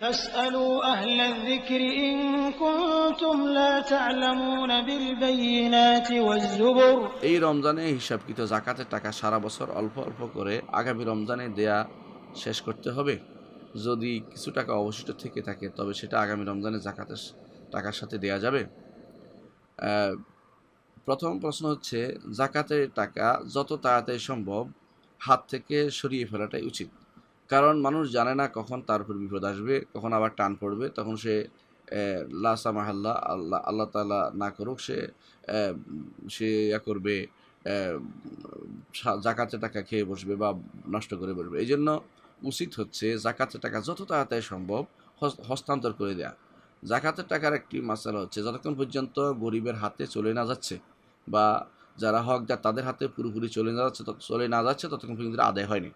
فاسألوا أهل الذكر إن كنتم لا تعلمون بالبينات والزبر এই রমজানে হিসাবকৃত জাকাতের টাকা সারা বছর অল্প অল্প করে আগামী রমজানে দেয়া শেষ করতে হবে যদি কিছু টাকা অবশিষ্ট থেকে থাকে তবে সেটা আগামী রমজানে জাকাতের স- টাকার সাথে দেয়া যাবে আহ, প্রথম প্রশ্ন হচ্ছে জাকাতের টাকা যত তাড়াতাড়ি সম্ভব হাত থেকে সরিয়ে ফেলাটাই উচিত কারণ মানুষ জানে না কখন তার উপর বিপদ আসবে, কখন আবার টান পড়বে। তখন সে লাসা লা সামাহাল্লাহ আল্লাহ আল্লাহ তালা না করুক, সে সে ইয়া করবে জাকাতের টাকা খেয়ে বসবে বা নষ্ট করে বসবে। এই জন্য উচিত হচ্ছে জাকাতের টাকা যত তাড়াতাড়ি সম্ভব হস্তান্তর করে দেয়া। জাকাতের টাকার একটি মাসালা হচ্ছে, যতক্ষণ পর্যন্ত গরিবের হাতে চলে না যাচ্ছে বা যারা হকদার তাদের হাতে পুরোপুরি চলে না যাচ্ছে চলে না যাচ্ছে, ততক্ষণ পর্যন্ত আদায় হয়নি।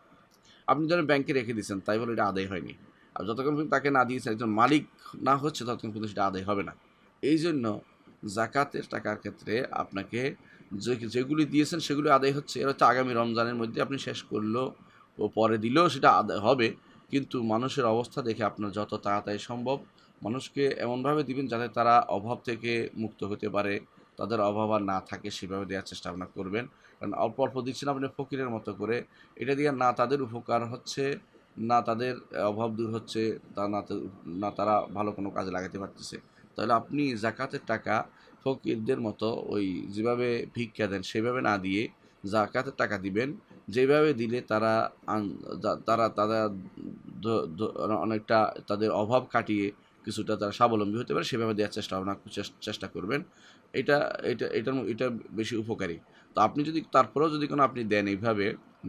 আপনি ধরেন ব্যাংকে রেখে দিয়েছেন, তাই বলে এটা আদায় হয়নি। আর যতক্ষণ পর্যন্ত তাকে না দিয়েছেন, একজন মালিক না হচ্ছে, ততক্ষণ পর্যন্ত সেটা আদায় হবে না। এই জন্য জাকাতের টাকার ক্ষেত্রে আপনাকে যে যেগুলি দিয়েছেন, সেগুলি আদায় হচ্ছে। এর হচ্ছে আগামী রমজানের মধ্যে আপনি শেষ করল ও পরে দিলেও সেটা আদায় হবে। কিন্তু মানুষের অবস্থা দেখে আপনার যত তাড়াতাড়ি সম্ভব মানুষকে এমনভাবে দিবেন যাতে তারা অভাব থেকে মুক্ত হতে পারে। তাদের অভাব আর না থাকে সেভাবে দেওয়ার চেষ্টা আপনার করবেন। কারণ অল্প অল্প দিচ্ছেন আপনি ফকিরের মতো করে। এটা দিয়ে না তাদের উপকার হচ্ছে, না তাদের অভাব দূর হচ্ছে, তা না না তারা ভালো কোনো কাজে লাগাতে পারতেছে। তাহলে আপনি জাকাতের টাকা ফকিরদের মতো ওই যেভাবে ভিক্ষা দেন সেভাবে না দিয়ে জাকাতের টাকা দিবেন। যেভাবে দিলে তারা তারা তারা অনেকটা তাদের অভাব কাটিয়ে কিছুটা তারা স্বাবলম্বী হতে পারে, সেভাবে দেওয়ার চেষ্টা ভাবনা চেষ্টা করবেন। এটা এটা এটা এটা বেশি উপকারী। তো আপনি যদি, তারপরেও যদি কোনো আপনি দেন এইভাবে,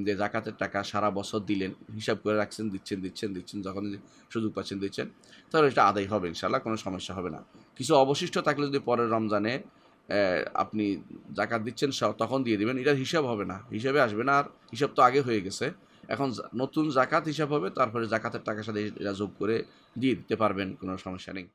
যে জাকাতের টাকা সারা বছর দিলেন, হিসাব করে রাখছেন, দিচ্ছেন দিচ্ছেন দিচ্ছেন, যখন সুযোগ পাচ্ছেন দিচ্ছেন, তাহলে এটা আদায় হবে ইনশাল্লাহ কোনো সমস্যা হবে না। কিছু অবশিষ্ট থাকলে যদি পরের রমজানে আপনি জাকাত দিচ্ছেন তখন দিয়ে দিবেন, এটার হিসাব হবে না। হিসাবে আসবে না, আর হিসাব তো আগে হয়ে গেছে। এখন নতুন জাকাত হিসাব হবে, তারপরে জাকাতের টাকার সাথে এরা যোগ করে দিয়ে দিতে পারবেন, কোনো সমস্যা নেই।